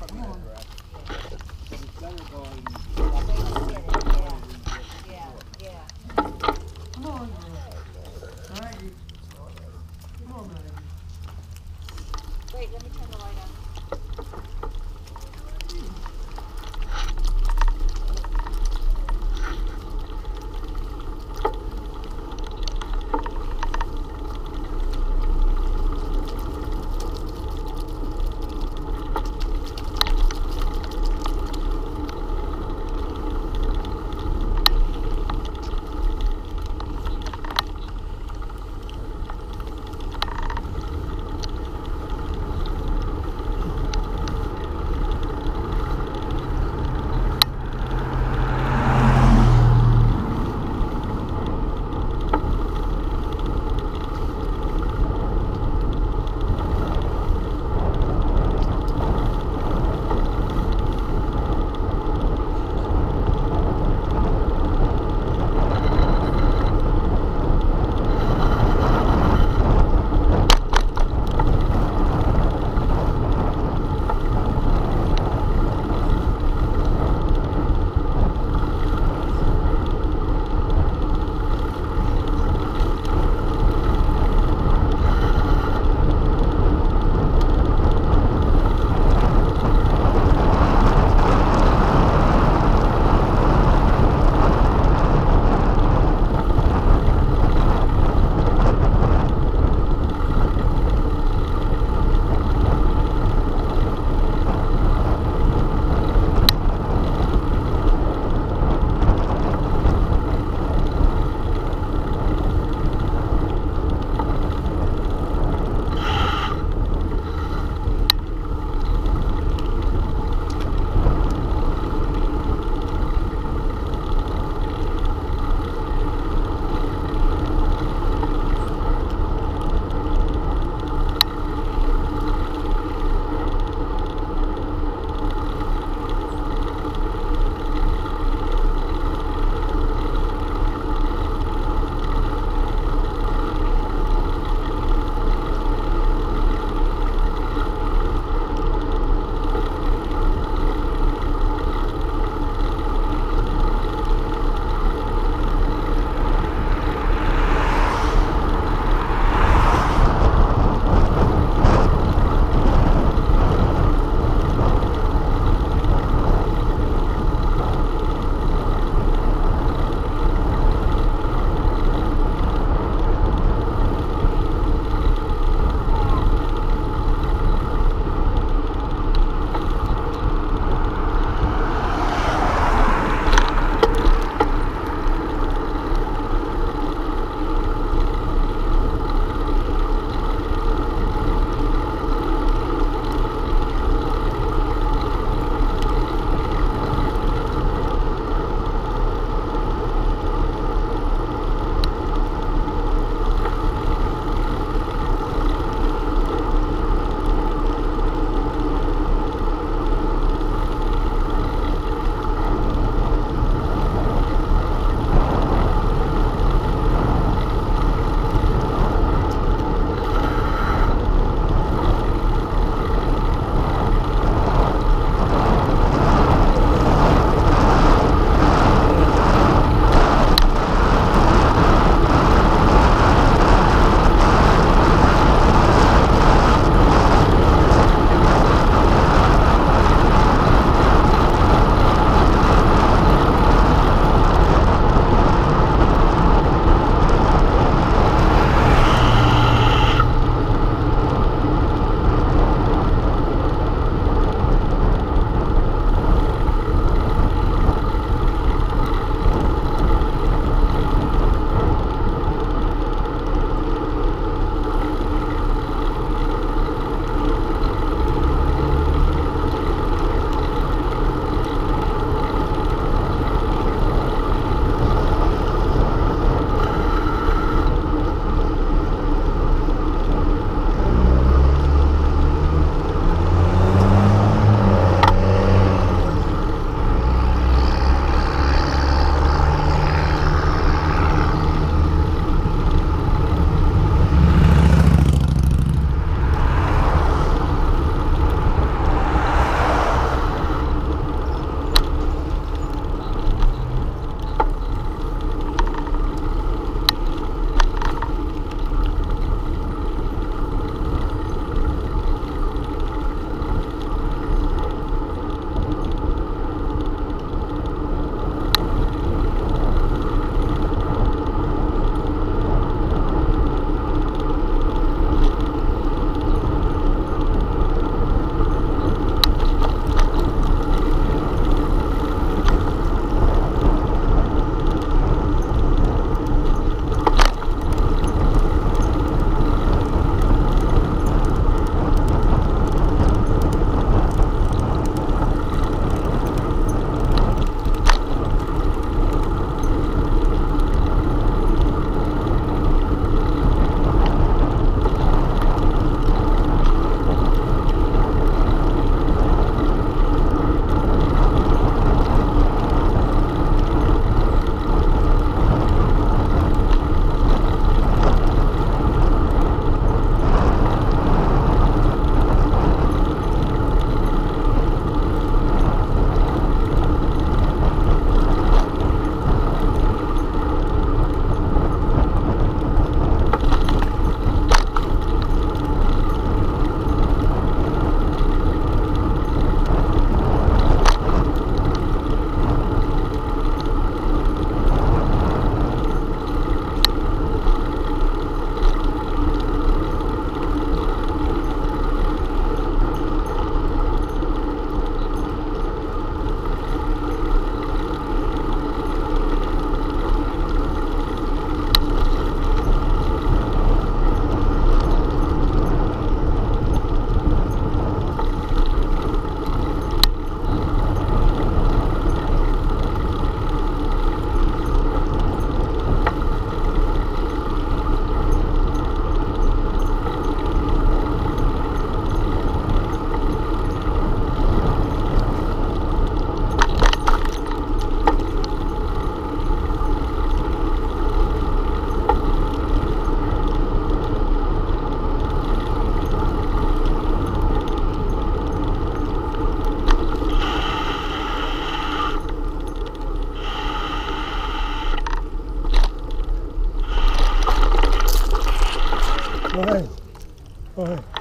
Instead of Bye.